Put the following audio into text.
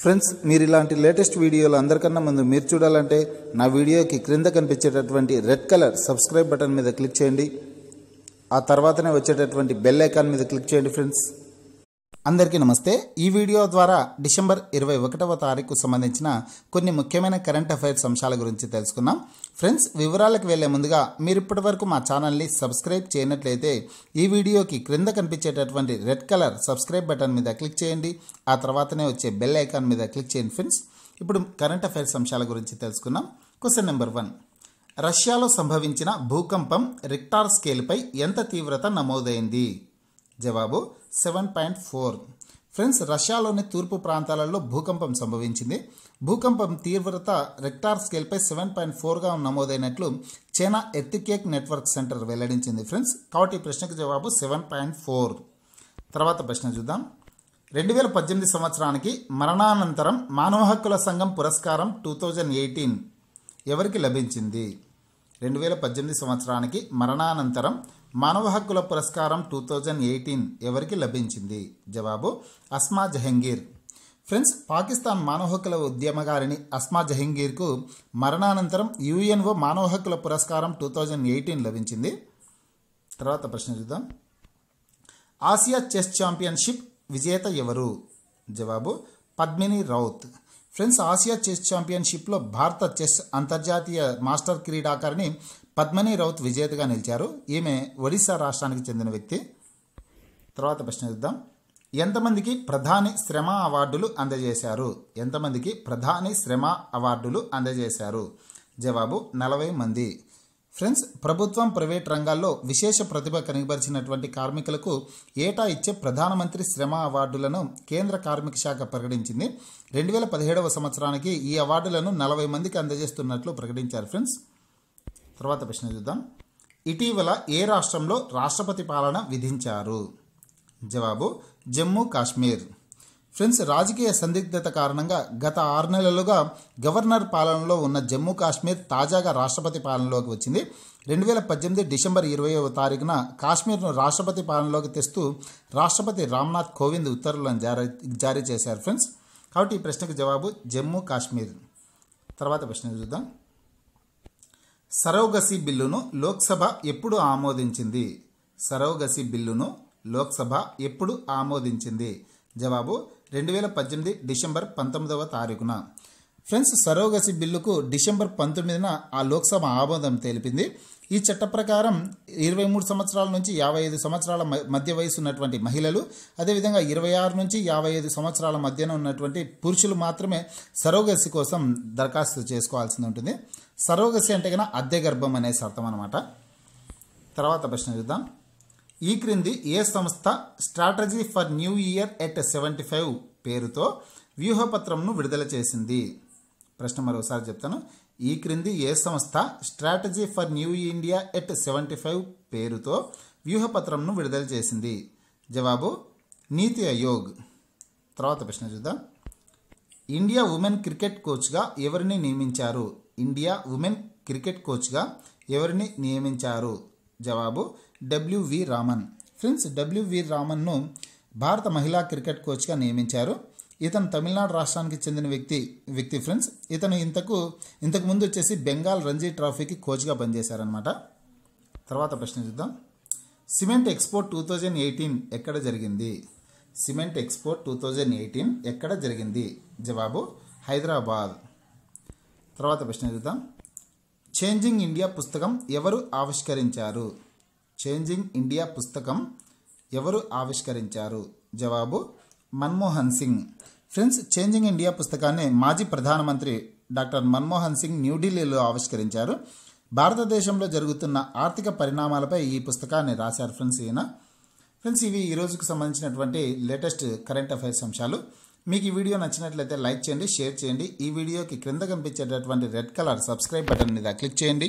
Friends మీరు ఇలాంటి latest వీడియోలు అందరికన్నా ముందు మీరు చూడాలంటే నా వీడియోకి క్రింద కనిపించేటటువంటి రెడ్ కలర్ సబ్స్క్రైబ్ బటన్ మీద క్లిక్ చేయండి. ఆ తర్వాతనే వచ్చేటటువంటి బెల్ ఐకాన్ మీద క్లిక్ చేయండి ఫ్రెండ్స్ అందరికీ నమస్తే. ఈ వీడియో ద్వారా డిసెంబర్ ఇరవై ఒకటవ తారీఖు సంబంధించిన కొన్ని ముఖ్యమైన కరెంట్ అఫైర్స్ అంశాల గురించి తెలుసుకుందాం. ఫ్రెండ్స్ వివరాలకు వెళ్ళే ముందుగా మీరు ఇప్పటి వరకు మా ఛానల్ని సబ్స్క్రైబ్ చేయనట్లయితే ఈ వీడియోకి క్రింద కనిపించేటటువంటి రెడ్ కలర్ సబ్స్క్రైబ్ బటన్ మీద క్లిక్ చేయండి. ఆ తర్వాతనే వచ్చే బెల్ ఐకాన్ మీద క్లిక్ చేయండి ఫ్రెండ్స్. ఇప్పుడు కరెంట్ అఫైర్స్ అంశాల గురించి తెలుసుకుందాం. Question number one. రష్యాలో సంభవించిన భూకంపం రిక్టార్ స్కేల్పై ఎంత తీవ్రత నమోదైంది? జవాబు సెవెన్ పాయింట్ ఫోర్. ఫ్రెండ్స్ రష్యాలోని తూర్పు ప్రాంతాలలో భూకంపం సంభవించింది. భూకంపం తీవ్రత రెక్టార్ స్కేల్పై సెవెన్ పాయింట్ ఫోర్గా నమోదైనట్లు చైనా ఎర్తికేక్ నెట్వర్క్ సెంటర్ వెల్లడించింది. ఫ్రెండ్స్ కాబట్టి ఈ ప్రశ్నకు జవాబు సెవెన్ పాయింట్ ఫోర్. తర్వాత ప్రశ్న చూద్దాం. రెండు వేల పద్దెనిమిది సంవత్సరానికి మరణానంతరం మానవ హక్కుల సంఘం పురస్కారం టూ థౌజండ్ ఎయిటీన్ ఎవరికి లభించింది? రెండు వేల పద్దెనిమిది సంవత్సరానికి మరణానంతరం మానవ హక్కుల పురస్కారం టూ థౌజండ్ ఎయిటీన్ ఎవరికి లభించింది? జవాబు అస్మా జహంగీర్. ఫ్రెండ్స్ పాకిస్తాన్ మానవ హక్కుల ఉద్యమగారిని అస్మా జహంగీర్కు మరణానంతరం యుఎన్ఓ మానవ హక్కుల పురస్కారం టూ థౌజండ్ ఎయిటీన్ లభించింది. తర్వాత ప్రశ్న చూద్దాం. ఆసియా చెస్ ఛాంపియన్షిప్ విజేత ఎవరు? జవాబు Padmini Raut. Friends Asia chess ఛాంపియన్షిప్లో భారత చెస్ అంతర్జాతీయ మాస్టర్ క్రీడాకారిణి పద్మని రౌత్ విజేతగా నిలిచారు. ఈమె ఒడిశా రాష్ట్రానికి చెందిన వ్యక్తి. తర్వాత ప్రశ్న చూద్దాం. ఎంతమందికి ప్రధాని శ్రమ అవార్డులు అందజేశారు? ఎంతమందికి ప్రధాని శ్రమ అవార్డులు అందజేశారు? జవాబు నలభై మంది. ఫ్రెండ్స్ ప్రభుత్వం ప్రైవేట్ రంగాల్లో విశేష ప్రతిభ కనబరిచినటువంటి కార్మికులకు ఏటా ఇచ్చే ప్రధానమంత్రి శ్రమ అవార్డులను కేంద్ర కార్మిక శాఖ ప్రకటించింది. రెండు వేల పదిహేడవ సంవత్సరానికి ఈ అవార్డులను నలభై మందికి అందజేస్తున్నట్లు ప్రకటించారు ఫ్రెండ్స్. తర్వాత ప్రశ్న చూద్దాం. ఇటీవల ఏ రాష్ట్రంలో రాష్ట్రపతి పాలన విధించారు? జవాబు జమ్మూ కాశ్మీర్. ఫ్రెండ్స్ రాజకీయ సందిగ్ధత కారణంగా గత ఆరు నెలలుగా గవర్నర్ పాలనలో ఉన్న జమ్మూ కాశ్మీర్ తాజాగా రాష్ట్రపతి పాలనలోకి వచ్చింది. రెండు వేల పద్దెనిమిది డిసెంబర్ ఇరవైవ తారీఖున కాశ్మీర్ను రాష్ట్రపతి పాలనలోకి తెస్తూ రాష్ట్రపతి రామ్నాథ్ కోవింద్ ఉత్తర్వులను జారీ జారీ చేశారు ఫ్రెండ్స్. కాబట్టి ఈ ప్రశ్నకు జవాబు జమ్మూ కాశ్మీర్. తర్వాత ప్రశ్న చూద్దాం. సరోగసి బిల్లును లోక్సభ ఎప్పుడు ఆమోదించింది? సరోగసి బిల్లును లోక్సభ ఎప్పుడు ఆమోదించింది? జవాబు రెండు వేల పద్దెనిమిది డిసెంబర్ పంతొమ్మిదవ తారీఖున. ఫ్రెండ్స్ సరోగసి బిల్లుకు డిసెంబర్ పంతొమ్మిదిన ఆ లోక్సభ ఆమోదం తెలిపింది. ఈ చట్ట ప్రకారం ఇరవై మూడు సంవత్సరాల నుంచి యాభై ఐదు సంవత్సరాల మధ్య వయసు ఉన్నటువంటి మహిళలు అదేవిధంగా ఇరవై ఆరు నుంచి యాభై ఐదు సంవత్సరాల మధ్యన ఉన్నటువంటి పురుషులు మాత్రమే సరోగసి కోసం దరఖాస్తు చేసుకోవాల్సి ఉంటుంది. సరోగసి అంటే కన్నా అద్దె గర్భం అనేసి అర్థం అనమాట తర్వాత ప్రశ్న చూద్దాం. ఈ క్రింది ఏ సంస్థ strategy for new year at seventy five పేరుతో వ్యూహపత్రంను విడుదల చేసింది? ప్రశ్న మరోసారి చెప్తాను. ఈ క్రింది ఏ సంస్థ strategy for new India at seventy five పేరుతో వ్యూహపత్రంను విడుదల చేసింది? జవాబు నీతి ఆయోగ్. తర్వాత ప్రశ్న చూద్దాం. ఇండియా ఉమెన్ క్రికెట్ కోచ్గా ఎవరిని నియమించారు? ఇండియా ఉమెన్ క్రికెట్ కోచ్గా ఎవరిని నియమించారు? జవాబు W V Raman. Friends W V రామన్ను భారత మహిళా క్రికెట్ కోచ్గా నియమించారు. ఇతను తమిళనాడు రాష్ట్రానికి చెందిన వ్యక్తి వ్యక్తి ఫ్రెండ్స్ ఇతను ఇంతకు ఇంతకు ముందు వచ్చేసి బెంగాల్ రంజీ ట్రోఫీకి కోచ్గా పనిచేశారనమాట తర్వాత ప్రశ్న చూద్దాం. Cement export two thousand eighteen ఎక్కడ జరిగింది? Cement export two thousand eighteen ఎక్కడ జరిగింది? జవాబు హైదరాబాద్. తర్వాత ప్రశ్న చూద్దాం. చేంజింగ్ ఇండియా పుస్తకం ఎవరు ఆవిష్కరించారు? చేంజింగ్ ఇండియా పుస్తకం ఎవరు ఆవిష్కరించారు? జవాబు Manmohan Singh. Friends changing India పుస్తకాన్ని మాజీ ప్రధానమంత్రి డాక్టర్ మన్మోహన్ సింగ్ న్యూఢిల్లీలో ఆవిష్కరించారు. భారతదేశంలో జరుగుతున్న ఆర్థిక పరిణామాలపై ఈ పుస్తకాన్ని రాశారు ఫ్రెండ్స్ ఈయన. ఫ్రెండ్స్ ఇవి ఈ రోజుకు సంబంధించినటువంటి లేటెస్ట్ కరెంట్ అఫైర్స్ అంశాలు. మీకు ఈ వీడియో నచ్చినట్లయితే లైక్ చేయండి షేర్ చేయండి. ఈ వీడియోకి క్రింద కనిపించేటటువంటి రెడ్ కలర్ సబ్స్క్రైబ్ బటన్ మీద క్లిక్ చేయండి.